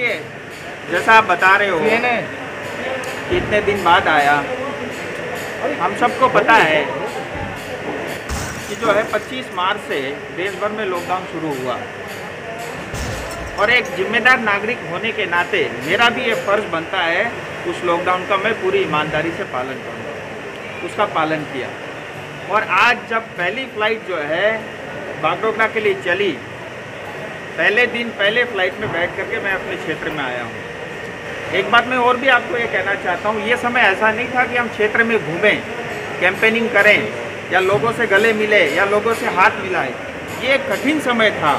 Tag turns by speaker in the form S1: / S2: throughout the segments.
S1: देखिए जैसा आप बता रहे हो कि इतने दिन बाद आया। हम सबको पता है कि जो है 25 मार्च से देश भर में लॉकडाउन शुरू हुआ। और एक जिम्मेदार नागरिक होने के नाते मेरा भी ये फ़र्ज़ बनता है उस लॉकडाउन का मैं पूरी ईमानदारी से पालन करूँ उसका पालन किया। और आज जब पहली फ़्लाइट जो है बागडोगरा के लिए चली पहले दिन, पहले फ़्लाइट में बैठ करके मैं अपने क्षेत्र में आया हूँ। एक बात मैं और भी आपको ये कहना चाहता हूँ, ये समय ऐसा नहीं था कि हम क्षेत्र में घूमें कैंपेनिंग करें, या लोगों से गले मिले, या लोगों से हाथ मिलाए। ये एक कठिन समय था,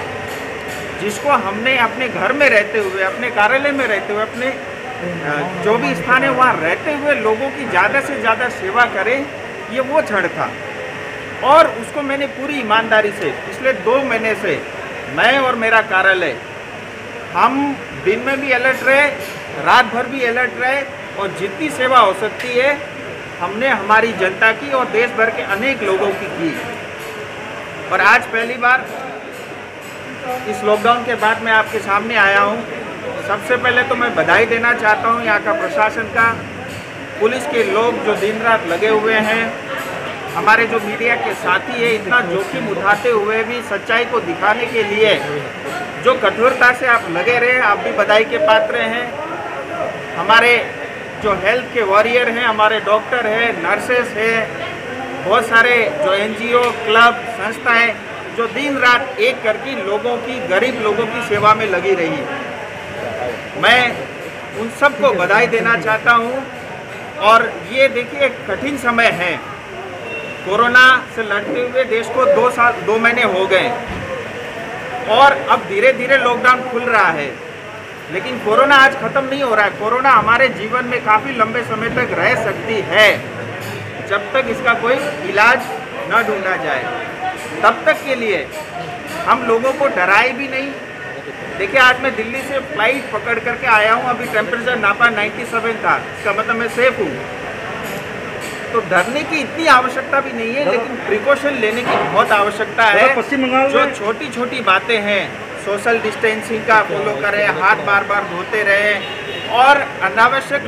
S1: जिसको हमने अपने घर में रहते हुए, अपने कार्यालय में रहते हुए, अपने जो भी स्थान है, वहाँ रहते हुए लोगों की ज़्यादा से ज़्यादा सेवा करें, ये वो क्षण था। और उसको मैंने पूरी ईमानदारी से, पिछले दो महीने से मैं और मेरा कार्यालय, हम दिन में भी अलर्ट रहे, रात भर भी अलर्ट रहे, और जितनी सेवा हो सकती है, हमने हमारी जनता की और देश भर के अनेक लोगों की की और आज पहली बार इस लॉकडाउन के बाद मैं आपके सामने आया हूँ। सबसे पहले तो मैं बधाई देना चाहता हूँ यहाँ का प्रशासन का। पुलिस के लोग जो दिन रात लगे हुए हैं हमारे जो मीडिया के साथी है, इतना जोखिम उठाते हुए भी सच्चाई को दिखाने के लिए जो कठोरता से आप लगे रहे आप भी बधाई के पात्र हैं। हमारे जो हेल्थ के वॉरियर हैं, हमारे डॉक्टर हैं नर्सेस हैं, बहुत सारे जो एनजीओ क्लब संस्थाएँ जो दिन रात एक करके लोगों की, गरीब लोगों की सेवा में लगी रही मैं उन सबको बधाई देना चाहता हूँ और ये देखिए, कठिन समय है। कोरोना से लड़ते हुए देश को दो साल, दो महीने हो गए। और अब धीरे धीरे लॉकडाउन खुल रहा है। लेकिन कोरोना आज ख़त्म नहीं हो रहा है। कोरोना हमारे जीवन में काफ़ी लंबे समय तक रह सकती है, जब तक इसका कोई इलाज न ढूंढा जाए। तब तक के लिए हम लोगों को डराए भी नहीं। देखिए, आज मैं दिल्ली से फ़्लाइट पकड़ करके आया हूँ। अभी टेम्परेचर नापा 97 था। इसका मतलब मैं सेफ़ हूँ। तो डरने की इतनी आवश्यकता भी नहीं है लेकिन प्रिकॉशन लेने की बहुत आवश्यकता है।
S2: पश्चिम बंगाल
S1: जो छोटी छोटी बातें हैं सोशल डिस्टेंसिंग का फॉलो करें हाथ बार बार धोते रहे और अनावश्यक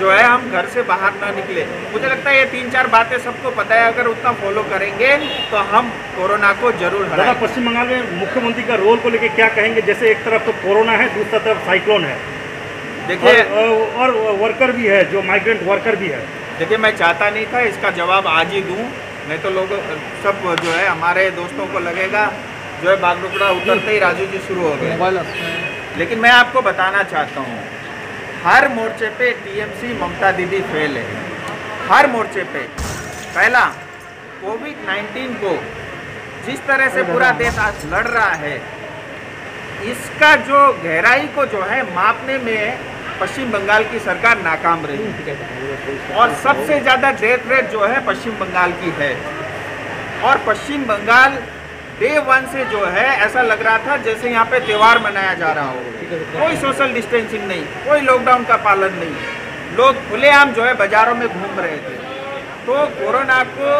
S1: जो है हम घर से बाहर ना निकले। मुझे लगता है ये तीन चार बातें सबको पता है अगर उतना फॉलो करेंगे तो हम कोरोना को ज़रूर
S2: दादा पश्चिम बंगाल में मुख्यमंत्री का रोल को लेकर क्या कहेंगे? जैसे एक तरफ़ तो कोरोना है दूसरा तरफ़ साइक्लोन है।
S1: देखिए
S2: और, और वर्कर भी है जो माइग्रेंट वर्कर भी है।
S1: देखिए मैं चाहता नहीं था इसका जवाब आज ही दूँ। नहीं तो लोग सब जो है हमारे दोस्तों को लगेगा जो है बागडोगरा उतरते ही राजू जी शुरू हो गए। लेकिन मैं आपको बताना चाहता हूँ हर मोर्चे पे टीएमसी ममता दीदी फेल है। हर मोर्चे पे। पहला कोविड 19 को जिस तरह से पूरा देश आज लड़ रहा है इसका जो गहराई को जो है मापने में पश्चिम बंगाल की सरकार नाकाम रही। और सबसे ज़्यादा डेथ रेट जो है पश्चिम बंगाल की है। और पश्चिम बंगाल डे वन से जो है, ऐसा लग रहा था जैसे यहाँ पे त्यौहार मनाया जा रहा हो। कोई सोशल डिस्टेंसिंग नहीं, कोई लॉकडाउन का पालन नहीं। लोग खुलेआम जो है बाजारों में घूम रहे थे। तो कोरोना को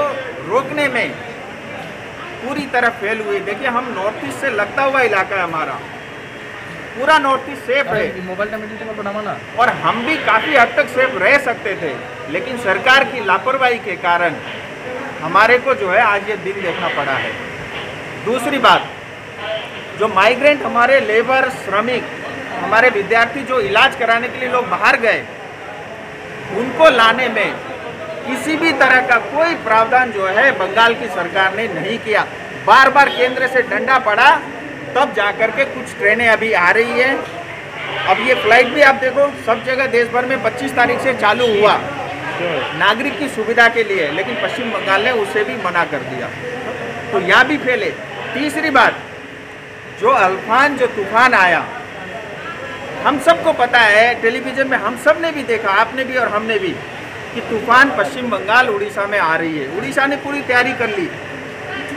S1: रोकने में पूरी तरह फेल हुई देखिए, हम नॉर्थ ईस्ट से लगता हुआ इलाका है हमारा। पूरा नॉर्थ ईस्ट सेफ़ है और हम भी काफ़ी हद तक सेफ़ रह सकते थे लेकिन सरकार की लापरवाही के कारण हमारे को जो है आज ये दिन देखना पड़ा है। दूसरी बात जो माइग्रेंट हमारे लेबर श्रमिक हमारे विद्यार्थी जो इलाज कराने के लिए लोग बाहर गए उनको लाने में किसी भी तरह का कोई प्रावधान जो है बंगाल की सरकार ने नहीं किया। बार बार केंद्र से डंडा पड़ा तब जाकर के कुछ ट्रेनें अभी आ रही है। अब ये फ़्लाइट भी आप देखो, सब जगह देश भर में 25 तारीख से चालू हुआ। नागरिक की सुविधा के लिए, लेकिन पश्चिम बंगाल ने उसे भी मना कर दिया। तो यहाँ भी फैले तीसरी बात, जो अल्फान, जो तूफ़ान आया, हम सबको पता है, टेलीविज़न में हम सबने भी देखा, आपने भी और हमने भी, कि तूफ़ान पश्चिम बंगाल, उड़ीसा में आ रही है। उड़ीसा ने पूरी तैयारी कर ली।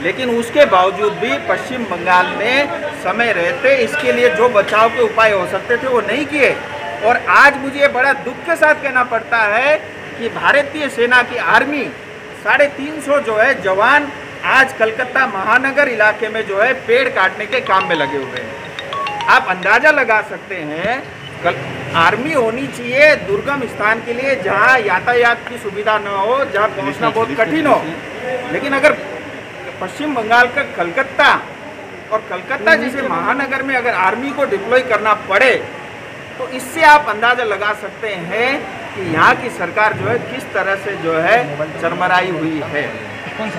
S1: लेकिन उसके बावजूद भी पश्चिम बंगाल में समय रहते इसके लिए जो बचाव के उपाय हो सकते थे वो नहीं किए। और आज मुझे बड़ा दुख के साथ कहना पड़ता है कि भारतीय सेना की आर्मी साढ़े तीन सौ जो है जवान आज कलकत्ता महानगर इलाके में जो है पेड़ काटने के काम में लगे हुए हैं। आप अंदाज़ा लगा सकते हैं कल आर्मी होनी चाहिए दुर्गम स्थान के लिए जहाँ यातायात की सुविधा न हो जहाँ पहुँचना बहुत कठिन हो। लेकिन अगर पश्चिम बंगाल का कलकत्ता। और कलकत्ता जैसे महानगर में अगर आर्मी को डिप्लॉय करना पड़े तो इससे आप अंदाज़ा लगा सकते हैं कि यहाँ की सरकार जो है किस तरह से जो है चरमराई हुई है।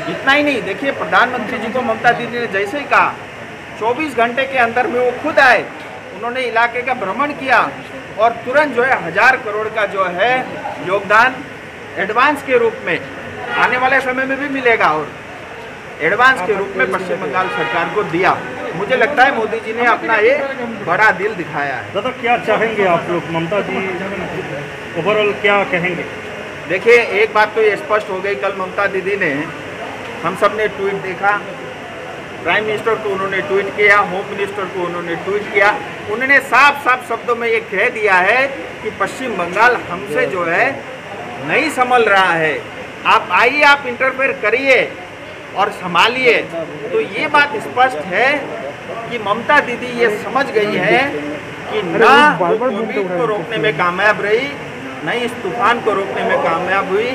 S1: इतना ही नहीं देखिए प्रधानमंत्री जी को ममता दीदी ने जैसे ही कहा 24 घंटे के अंदर में वो खुद आए उन्होंने इलाके का भ्रमण किया और तुरंत जो है हज़ार करोड़ का जो है योगदान एडवांस के रूप में आने वाले समय में भी मिलेगा और एडवांस के रूप में पश्चिम बंगाल सरकार को दिया। मुझे लगता है मोदी जी ने अपना ये बड़ा दिल दिखाया है।
S2: दादा क्या चाहेंगे आप लोग? ममता जी ओवरऑल क्या कहेंगे?
S1: देखिए एक बात तो ये स्पष्ट हो गई कल ममता दीदी ने हम सबने ट्वीट देखा। प्राइम मिनिस्टर को उन्होंने ट्वीट किया होम मिनिस्टर को उन्होंने ट्वीट किया। उन्होंने साफ़ साफ़ शब्दों में ये कह दिया है कि पश्चिम बंगाल हमसे जो है नहीं संभल रहा है। आप आइए आप इंटरफेयर करिए। और संभालिए। तो ये बात स्पष्ट है कि ममता दीदी ये समझ गई है कि ना कोविड को रोकने में कामयाब रही न इस तूफ़ान को रोकने में कामयाब हुई।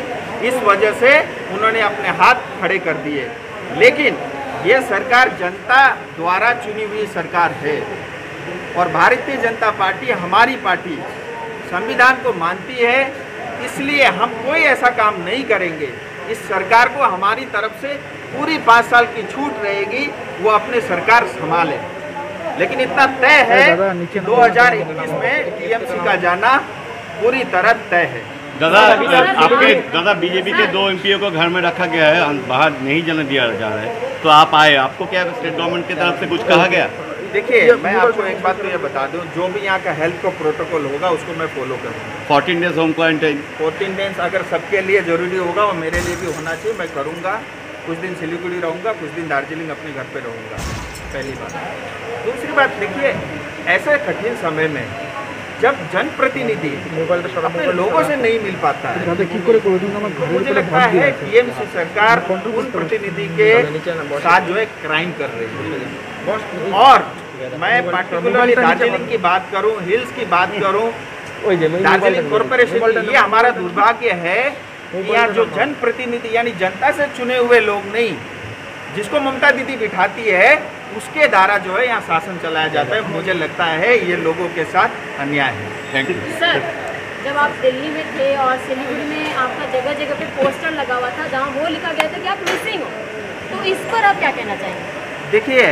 S1: इस वजह से उन्होंने अपने हाथ खड़े कर दिए। लेकिन ये सरकार जनता द्वारा चुनी हुई सरकार है। और भारतीय जनता पार्टी हमारी पार्टी संविधान को मानती है इसलिए हम कोई ऐसा काम नहीं करेंगे। इस सरकार को हमारी तरफ़ से पूरी पाँच साल की छूट रहेगी वो अपने सरकार संभाले। लेकिन इतना तय है कि 2021 में टीएमसी का जाना पूरी तरह तय है।
S3: दादा आपके दादा बीजेपी के दो एमपीओ को घर में रखा गया है बाहर नहीं जाने दिया जा रहा है तो आप आए आपको क्या स्टेट गवर्नमेंट की तरफ़ से कुछ कहा गया?
S1: देखिए मैं आपको एक बात तो ये बता दूँ जो भी यहाँ का हेल्थ का प्रोटोकॉल होगा उसको मैं फॉलो करूँगा
S3: fourteen days home quarantine
S1: fourteen days अगर सबके लिए ज़रूरी होगा वो मेरे लिए भी होना चाहिए मैं करूँगा। कुछ दिन सिलीगुड़ी रहूँगा कुछ दिन दार्जिलिंग अपने घर पे रहूँगा। पहली बात। दूसरी बात देखिए ऐसे कठिन समय में जब जनप्रतिनिधि अपने लोगों से नहीं मिल पाता है। मुझे लगता है टीएमसी सरकार उन प्रतिनिधि के साथ जो है क्राइम कर रही है। और मैं पार्टिकुलरली दार्जिलिंग की बात करूँ हिल्स की बात करूँ दार्जिलिंग कॉरपोरेशन ये हमारा दुर्भाग्य है यहाँ जो जनप्रतिनिधि यानी जनता से चुने हुए लोग नहीं जिसको ममता दीदी बिठाती है उसके द्वारा जो है यहाँ शासन चलाया जाता है। मुझे लगता है ये लोगों के साथ अन्याय है।
S3: थैंक यू
S4: सर जब आप दिल्ली में थे और सिलीगुड़ी में आपका जगह जगह पे पोस्टर लगा हुआ था जहाँ वो लिखा गया था कि आप मिसिंग हो तो इस पर आप क्या कहना चाहेंगे?
S1: देखिए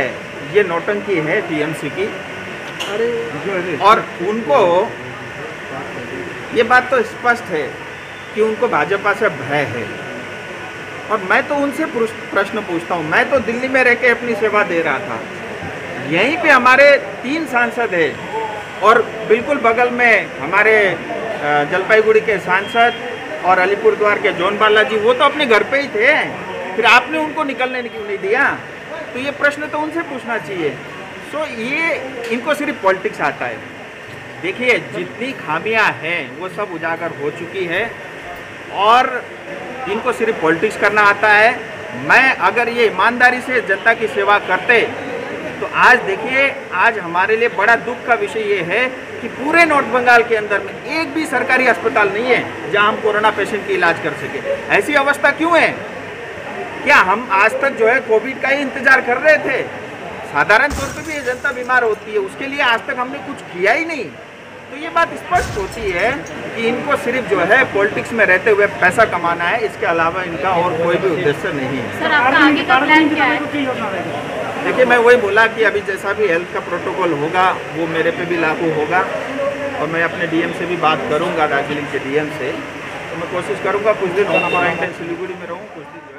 S1: ये नौटंकी है टीएमसी की। और उनको ये बात तो स्पष्ट है। कि उनको भाजपा से भय है। और मैं तो उनसे प्रश्न पूछता हूँ, मैं तो दिल्ली में रह के अपनी सेवा दे रहा था। यहीं पे हमारे तीन सांसद है और बिल्कुल बगल में हमारे जलपाईगुड़ी के सांसद और अलीपुर द्वार के जौन बालाजी, वो तो अपने घर पे ही थे। फिर आपने उनको निकलने क्यों नहीं दिया? तो ये प्रश्न तो उनसे पूछना चाहिए। सो ये, इनको सिर्फ़ पॉलिटिक्स आता है। देखिए, जितनी खामियाँ हैं, वो सब उजागर हो चुकी है। और इनको सिर्फ़ पॉलिटिक्स करना आता है। मैं अगर ये ईमानदारी से जनता की सेवा करते तो आज देखिए, आज हमारे लिए बड़ा दुख का विषय ये है कि पूरे नॉर्थ बंगाल के अंदर में एक भी सरकारी अस्पताल नहीं है जहाँ हम कोरोना पेशेंट की इलाज कर सके। ऐसी अवस्था क्यों है? क्या हम आज तक जो है कोविड का ही इंतज़ार कर रहे थे? साधारण तौर पर भी ये जनता बीमार होती है, उसके लिए आज तक हमने कुछ किया ही नहीं। तो ये बात स्पष्ट होती है कि इनको सिर्फ़ जो है पॉलिटिक्स में रहते हुए पैसा कमाना है इसके अलावा इनका और कोई भी उद्देश्य नहीं है।
S4: सर आपका आगे का प्लान क्या है?
S1: देखिए मैं वही बोला कि अभी जैसा भी हेल्थ का प्रोटोकॉल होगा वो मेरे पे भी लागू होगा। और मैं अपने डीएम से भी बात करूँगा दार्जिलिंग के डीएम से। तो मैं कोशिश करूँगा कुछ दिन होम क्वारंटाइन सिलीगुड़ी में रहूँ कुछ दिन